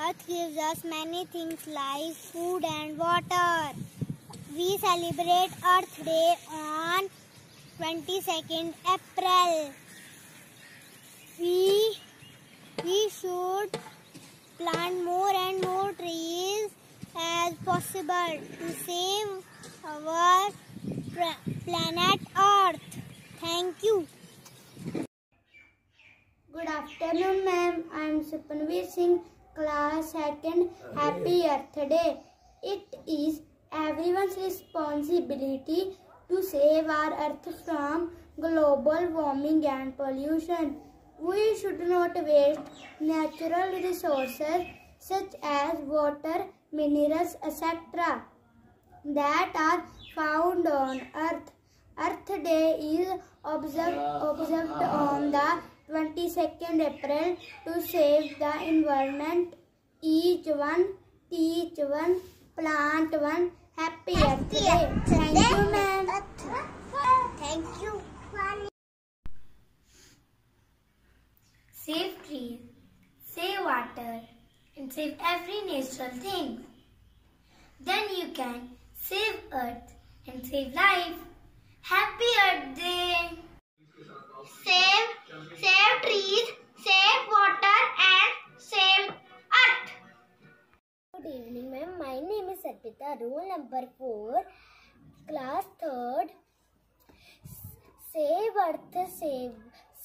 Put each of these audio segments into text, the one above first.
Earth gives us many things like food and water. We celebrate Earth Day on 22nd April. We, we should plant more and more trees as possible to save our planet Earth. Thank you. Good afternoon, ma'am. I am Supanveer Singh class second happy earth day it is everyone's responsibility to save our earth from global warming and pollution we should not waste natural resources such as water minerals etc that are found on earth Earth Day is observed, observed on the 22nd April to save the environment. Each one, teach one, plant one. Happy Earth Day. Thank you, ma'am. Thank you. Save trees, save water, and save every natural thing. Then you can save earth and save life. Happy earth day save save trees save water and save earth good evening ma'am my name is Arpita roll number four class third save earth save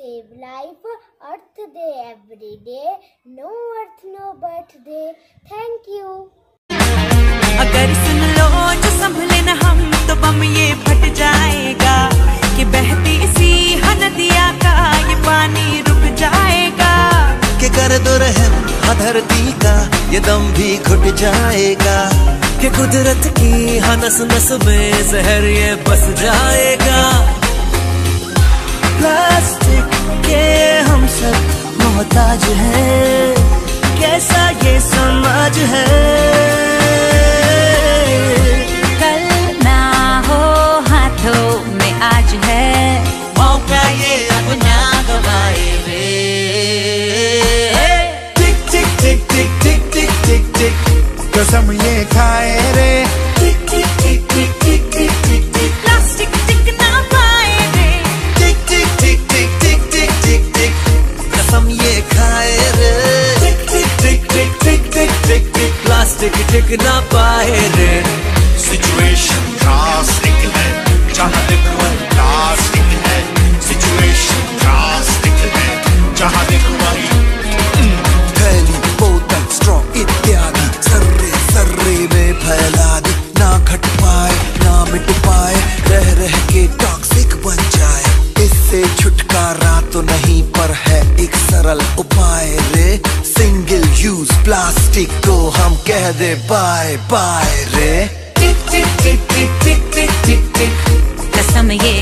save life earth day every day no earth no birthday thank you अगर सुन लो जो संभले ना हम तो बम ये फट जाए कर दो रहम धरती का ये दम भी घुट जाएगा कि कुदरत की हनस नस नस में जहर ये बस जाएगा प्लास्टिक के हम सब मोहताज हैं कैसा ये समाज है कसम ये खाए रे प्लास्टिक टिक ना पाए रे सिचुएशन ड्रास्टिक है देखो है सिचुएशन ड्रास्टिक है जहां देखो टिक को हम कह दे बाय बाय रे टिक टिक टिक टिक टिक टिक टिक टिक कसम ये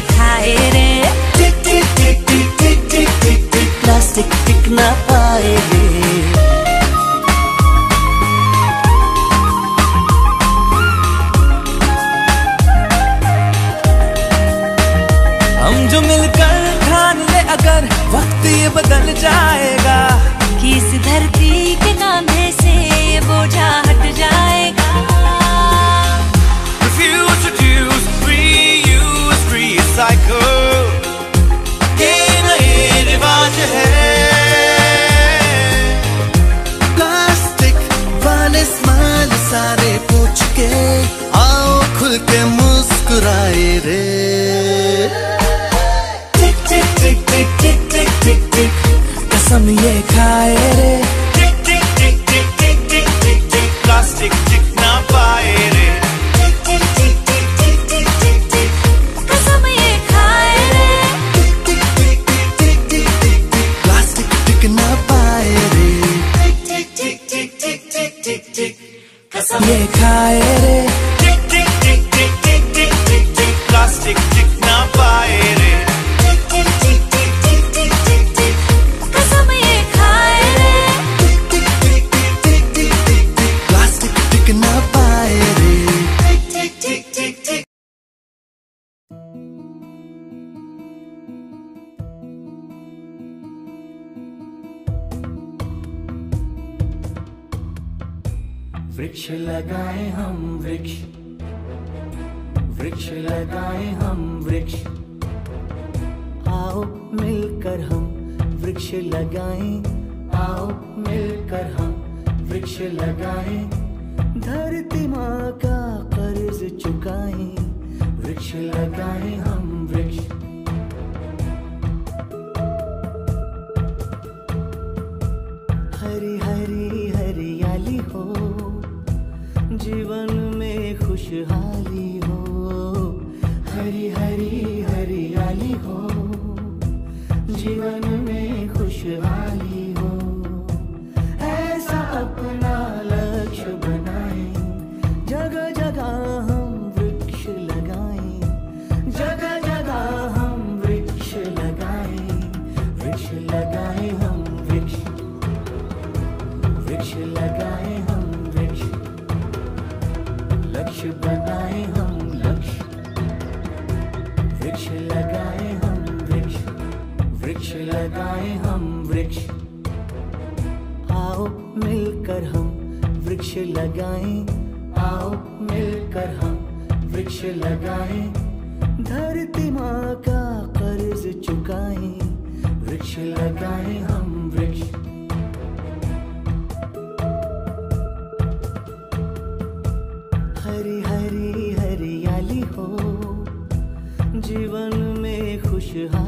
सारे पूछ के आओ खुल के मुस्कुराए रे टिक टिक टिक टिक टिक टिक टिक कसम ये खाए रे ये खाए रे वृक्ष लगाए हम वृक्ष वृक्ष लगाए हम वृक्ष आओ मिलकर हम वृक्ष लगाए आओ मिलकर हम वृक्ष लगाए धरती माँ का कर्ज चुकाए वृक्ष लगाए हम वृक्ष जीवन में खुशहाली हो हरी हरी वृक्ष आओ मिलकर हम वृक्ष लगाएं आओ मिलकर हम वृक्ष लगाएं धरती माँ का कर्ज चुकाएं वृक्ष लगाएं हम वृक्ष हरी हरी हरियाली हो जीवन में खुशहाल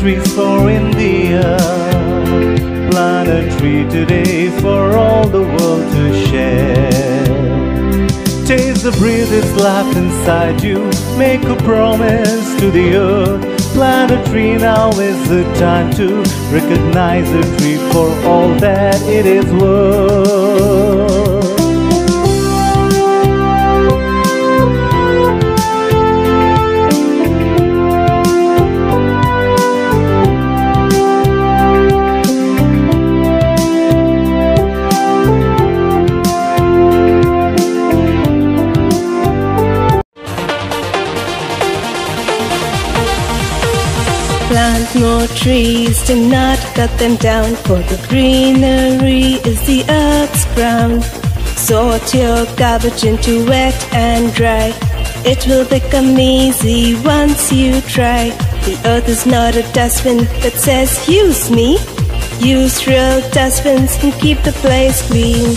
Trees for India Plant a tree today for all the world to share Taste the breeze that's left inside you Make a promise to the earth Plant a tree now is the time to Recognize the tree for all that it is worth plants, more trees, do not cut them down, for the greenery is the earth's ground. Sort your garbage into wet and dry. It will become easy once you try. The earth is not a dustbin that says, use me. Use real dustbins and keep the place clean.